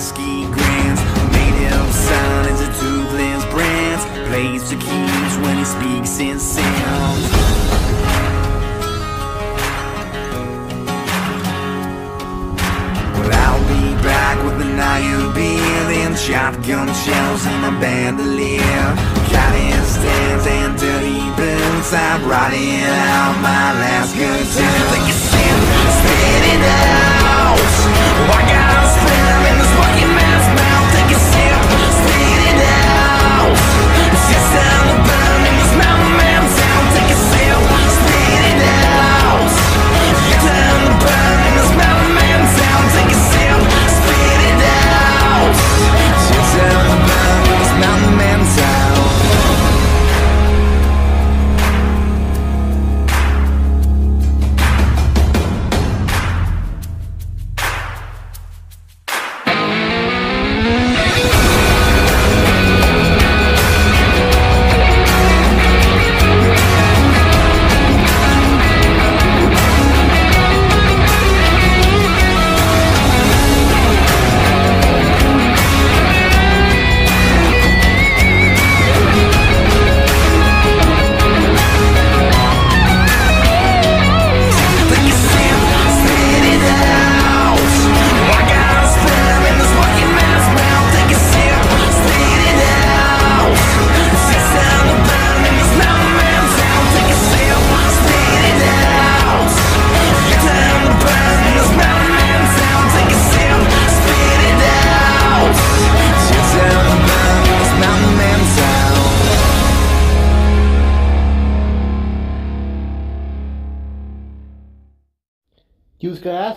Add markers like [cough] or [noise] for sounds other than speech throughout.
grand, ski grands. Made him sound into two blends brands. Plays the keys when he speaks in sounds. Well, I'll be back with an IUB and shotgun shells and a bandolier. Cotton stands and dirty boots. I'm riding out my life.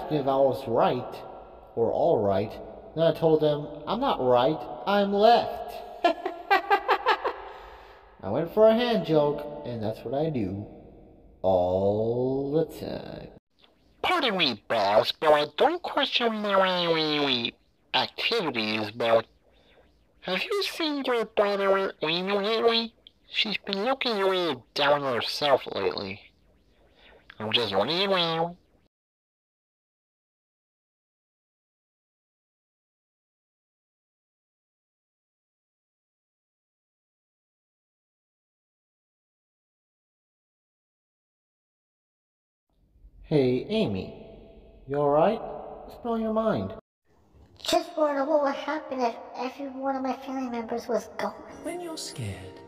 Was me if I was right, or alright. Then I told them, I'm not right, I'm left. [laughs] I went for a hand joke, and that's what I do. All the time. Pardon me, boss, but I don't question my activities, but have you seen your daughter lately? She's been looking really down on herself lately. I'm just wondering. Hey, Amy. You alright? What's been on your mind? Just wondering what would happen if every one of my family members was gone. When you're scared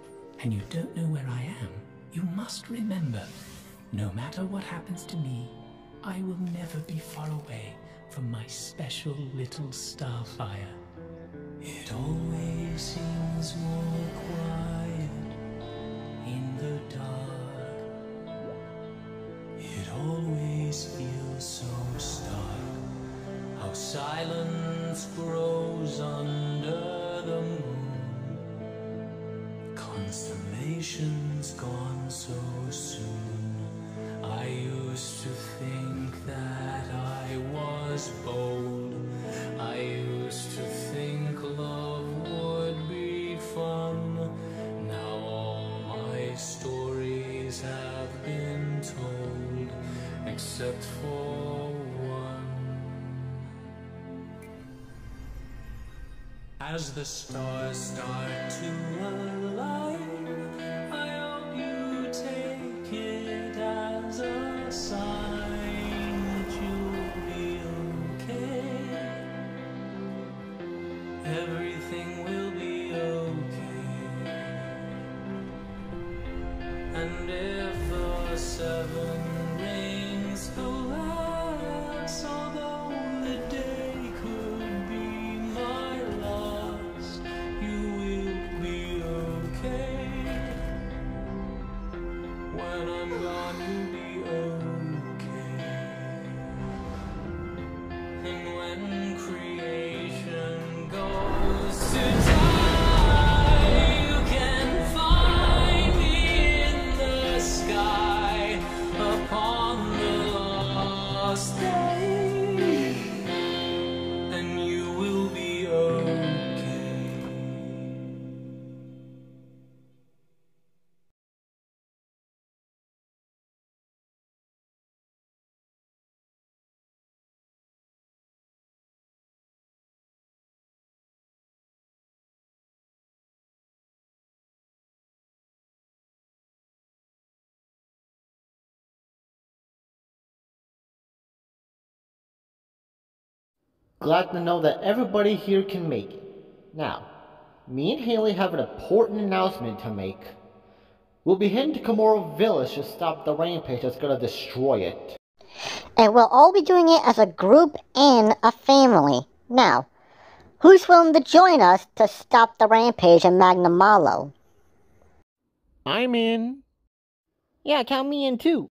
and you don't know where I am, you must remember no matter what happens to me, I will never be far away from my special little starfire. It always was bold. I used to think love would be fun. Now all my stories have been told, except for one. As the stars start to align, Everything will be okay. And if the seven rings collapse, although the day could be my last, you will be okay. When I'm gone, you'll be okay. Glad to know that everybody here can make it. Now, me and Haley have an important announcement to make. We'll be heading to Kamura Village to stop the rampage that's gonna destroy it. And we'll all be doing it as a group and a family. Now, who's willing to join us to stop the rampage in Magnamalo? I'm in. Yeah, count me in too.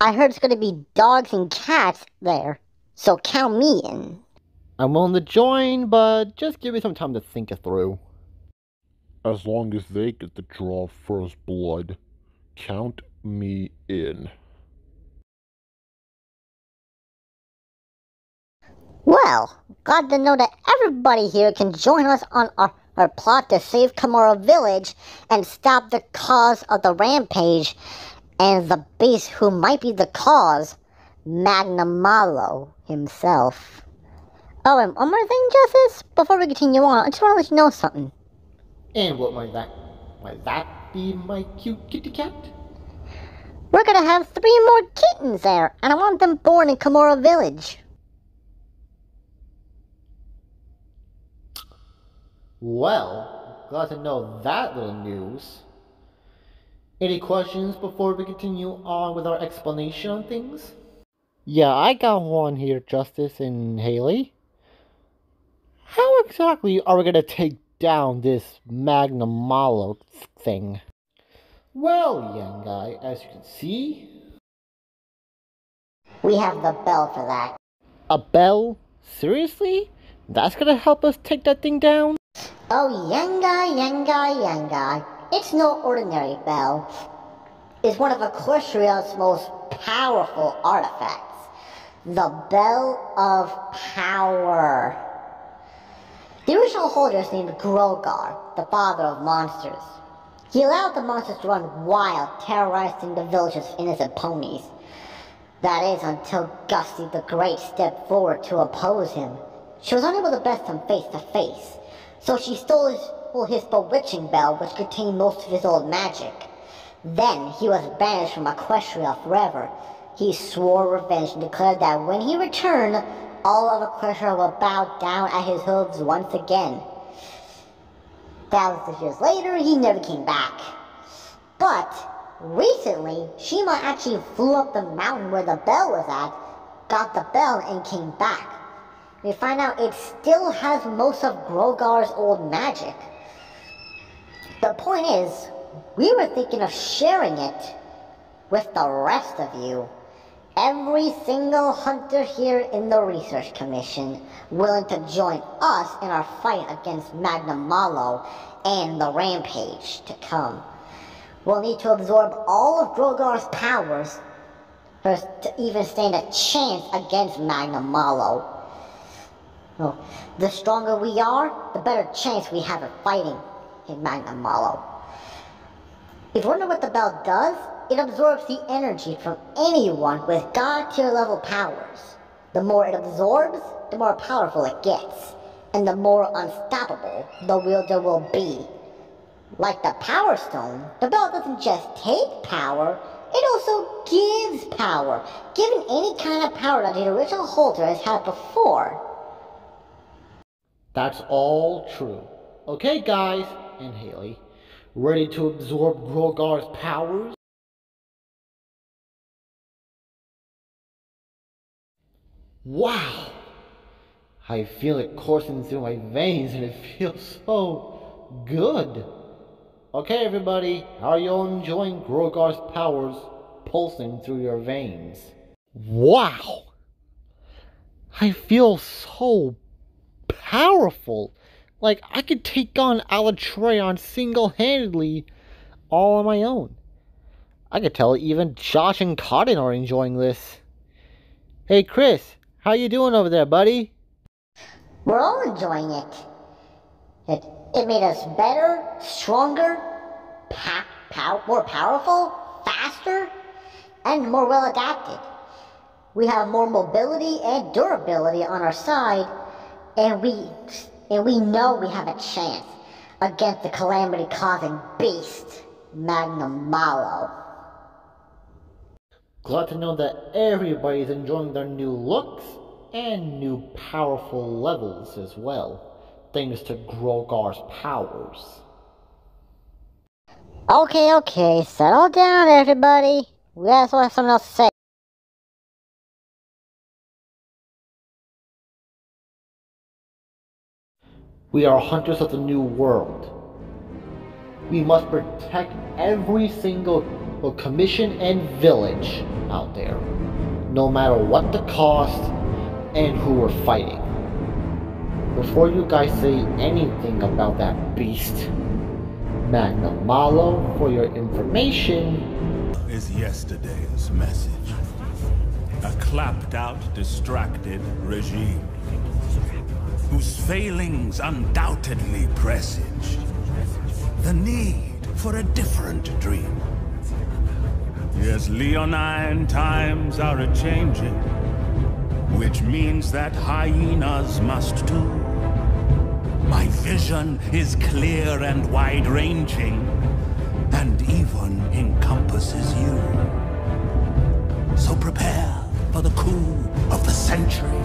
I heard it's gonna be dogs and cats there, so count me in. I'm willing to join, but just give me some time to think it through. As long as they get to draw first blood, count me in. Well, glad to know that everybody here can join us on our, our plot to save Kamura Village and stop the cause of the rampage and the beast who might be the cause, Magnamalo himself. Oh, and one more thing, Justyce, before we continue on, I just want to let you know something. And what might that might that be my cute kitty cat? We're gonna have three more kittens there, and I want them born in Kamura Village. Well, glad to know that little news. Any questions before we continue on with our explanation on things? Yeah, I got one here, Justyce and Haley. How exactly are we gonna take down this Magnamalo thing? Well, young guy, as you can see, We have the bell for that. a bell? Seriously? That's gonna help us take that thing down? Oh, young guy, young guy, young guy. It's no ordinary bell. It's one of Equestria's most powerful artifacts. The Bell of Power. The original holder is named Grogar, the father of monsters. He allowed the monsters to run wild, terrorizing the village's innocent ponies. That is until Gusty the Great stepped forward to oppose him. She was unable to best him face to face, so she stole his, stole his bewitching bell, which contained most of his old magic. Then he was banished from Equestria forever. He swore revenge and declared that when he returned, all of Equestria will bow down at his hooves once again. Thousands of years later, he never came back. But recently, Shima actually flew up the mountain where the bell was at, got the bell, and came back. We find out it still has most of Grogar's old magic. The point is, we were thinking of sharing it with the rest of you. Every single hunter here in the Research Commission willing to join us in our fight against Magnamalo and the Rampage to come. We'll need to absorb all of Grogar's powers for to even stand a chance against Magnamalo. The stronger we are, the better chance we have of fighting in Magnamalo. If you wonder what the bell does, it absorbs the energy from anyone with God tier level powers. The more it absorbs, the more powerful it gets, and the more unstoppable the wielder will be. Like the Power Stone, the bell doesn't just take power, it also gives power, giving any kind of power that the original holder has had before. That's all true. Okay, guys and Haley, ready to absorb Grogar's powers? Wow! I feel it coursing through my veins and it feels so good. Okay, everybody, are you all enjoying Grogar's powers pulsing through your veins? Wow! I feel so powerful. Like I could take on Alatreon single-handedly all on my own. I could tell even Josh and Cotton are enjoying this. Hey Chris, how you doing over there, buddy? We're all enjoying it. It, it made us better, stronger, pa- pow- more powerful, faster, and more well adapted. We have more mobility and durability on our side, and we and we know we have a chance against the calamity-causing beast, Magnamalo. Glad to know that everybody's enjoying their new looks and new powerful levels as well, thanks to Grogar's powers. Okay, okay, settle down, everybody. We also have something else to say. We are hunters of the new world. We must protect every single commission and village out there, no matter what the cost and who we're fighting. Before you guys say anything about that beast, Magna Malo, for your information, is yesterday's message. A clapped out, distracted regime whose failings undoubtedly presage the need for a different dream. Yes, Leonine times are a-changing, which means that hyenas must too. My vision is clear and wide-ranging, and even encompasses you. So prepare for the coup of the century.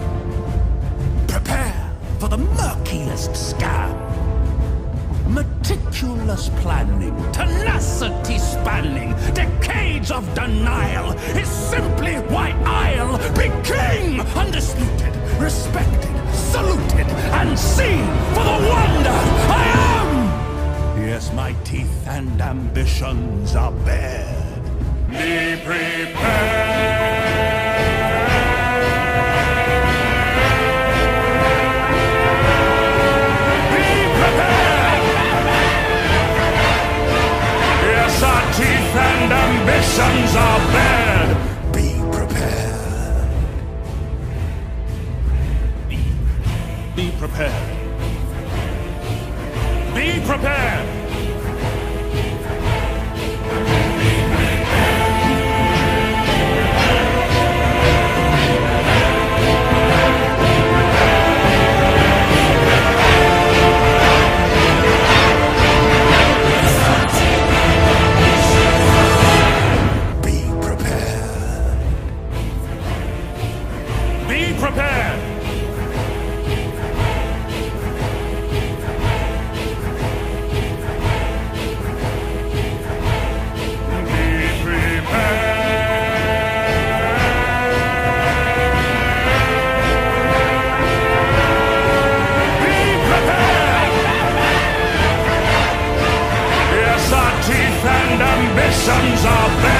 Prepare for the murkiest scam. Meticulous planning, tenacity spanning, decades of denial is simply why I'll be king! Undisputed, respected, saluted, and seen for the wonder I am! Yes, my teeth and ambitions are bared. Be prepared! Ambitions are bared. Be prepared. Be, be prepared. Be prepared. Prepared. Be prepared. Ambitions are.